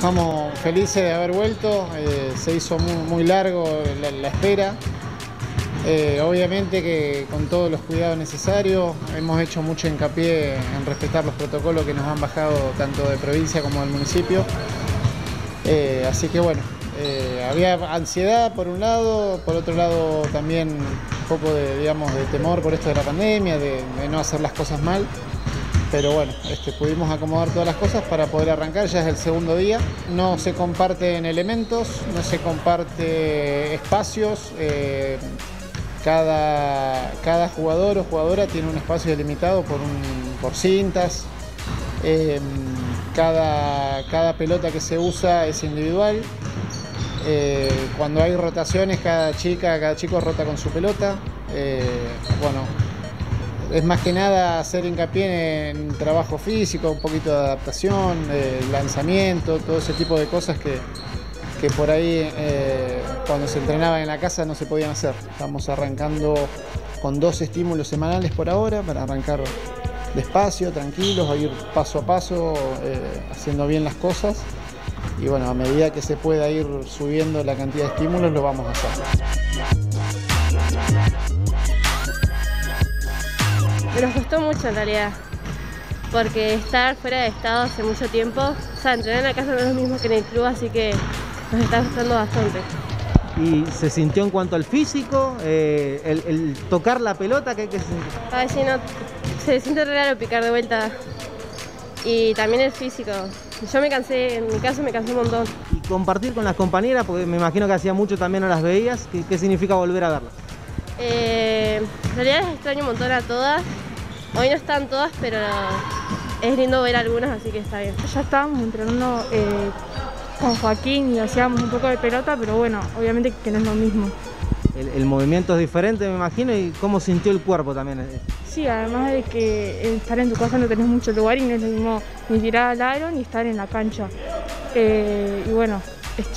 Estamos felices de haber vuelto, eh, se hizo muy, largo la, espera. Eh, obviamente que con todos los cuidados necesarios, hemos hecho mucho hincapié en respetar los protocolos que nos han bajado tanto de provincia como del municipio. Eh, así que bueno, había ansiedad por un lado, por otro lado también un poco de, digamos, de temor por esto de la pandemia, de no hacer las cosas mal pero bueno, este, pudimos acomodar todas las cosas para poder arrancar, ya es el segundo día. No se comparten elementos, no se comparte espacios, eh, cada, cada, jugador o jugadora tiene un espacio delimitado por, por cintas, em, cada, cada, pelota que se usa es individual. Eh, cuando hay rotaciones, cada chica, cada chico rota con su pelota. Eh, bueno, es más que nada hacer hincapié en trabajo físico, un poquito de adaptación, lanzamiento, todo ese tipo de cosas que, por ahí eh, cuando se entrenaba en la casa no se podían hacer. Estamos arrancando con dos estímulos semanales por ahora para arrancar despacio, tranquilos, a ir paso a paso, eh, haciendo bien las cosas. Y bueno, a medida que se pueda ir subiendo la cantidad de estímulos, lo vamos a hacer. Nos costó mucho en realidad, porque estar fuera de estado hace mucho tiempo, o sea, entrenar en la casa no es lo mismo que en el club, así que nos está costando bastante. ¿Y se sintió en cuanto al físico? Eh, el, tocar la pelota? ¿qué, qué se sintió? No, se siente raro picar de vuelta. Y también el físico. Yo me cansé, en mi caso me cansé un montón. ¿Y compartir con las compañeras? Porque me imagino que hacía mucho también no las veías. ¿Qué, qué significa volver a verlas? Eh, en realidad les extraño un montón a todas. Hoy no están todas, pero es lindo ver algunas, así que está bien. Ya estábamos entrenando eh, con Joaquín y hacíamos un poco de pelota, pero bueno, obviamente que no es lo mismo. El, movimiento es diferente, me imagino, y cómo sintió el cuerpo también. Sí, además de que estar en tu casa no tenés mucho lugar y no es lo mismo ni tirar al aro ni estar en la cancha. Eh, y bueno,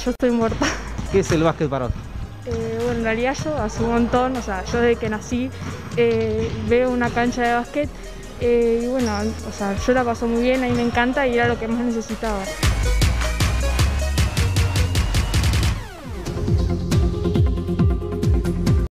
yo estoy muerta. ¿Qué es el básquet para vos? Eh, bueno, en realidad yo hace un montón, o sea, yo desde que nací eh, veo una cancha de básquet eh, y bueno, o sea, yo la paso muy bien, a mí me encanta y era lo que más necesitaba.